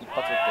一発